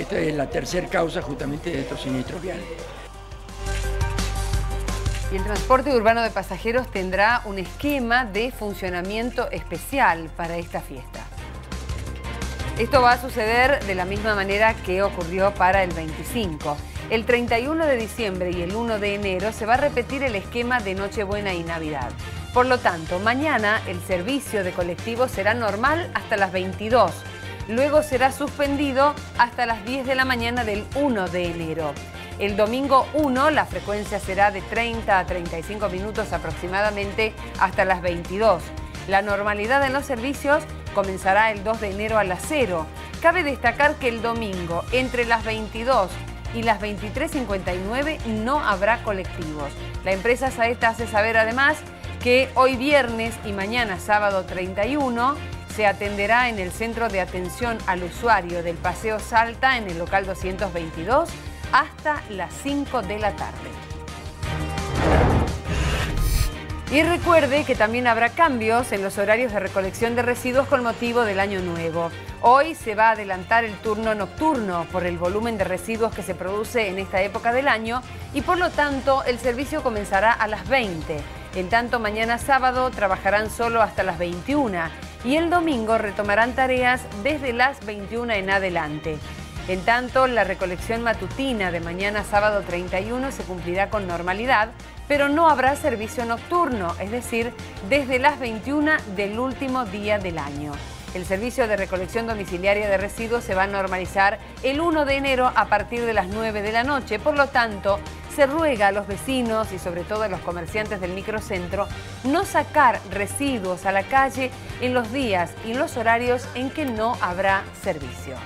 Esta es la tercera causa justamente de estos siniestros viales. Y el transporte urbano de pasajeros tendrá un esquema de funcionamiento especial para esta fiesta. Esto va a suceder de la misma manera que ocurrió para el 25. El 31 de diciembre y el 1 de enero se va a repetir el esquema de Nochebuena y Navidad. Por lo tanto, mañana el servicio de colectivos será normal hasta las 22. Luego será suspendido hasta las 10 de la mañana del 1 de enero. El domingo 1 la frecuencia será de 30 a 35 minutos aproximadamente hasta las 22. La normalidad en los servicios comenzará el 2 de enero a las 0. Cabe destacar que el domingo entre las 22 y las 23.59 no habrá colectivos. La empresa Saeta hace saber además que hoy viernes y mañana sábado 31 se atenderá en el Centro de Atención al Usuario del Paseo Salta en el local 222 hasta las 5 de la tarde. Y recuerde que también habrá cambios en los horarios de recolección de residuos con motivo del año nuevo. Hoy se va a adelantar el turno nocturno por el volumen de residuos que se produce en esta época del año y por lo tanto el servicio comenzará a las 20. En tanto mañana sábado trabajarán solo hasta las 21 y el domingo retomarán tareas desde las 21 en adelante. En tanto, la recolección matutina de mañana sábado 31 se cumplirá con normalidad, pero no habrá servicio nocturno, es decir, desde las 21 del último día del año. El servicio de recolección domiciliaria de residuos se va a normalizar el 1 de enero a partir de las 9 de la noche. Por lo tanto, se ruega a los vecinos y sobre todo a los comerciantes del microcentro no sacar residuos a la calle en los días y los horarios en que no habrá servicio.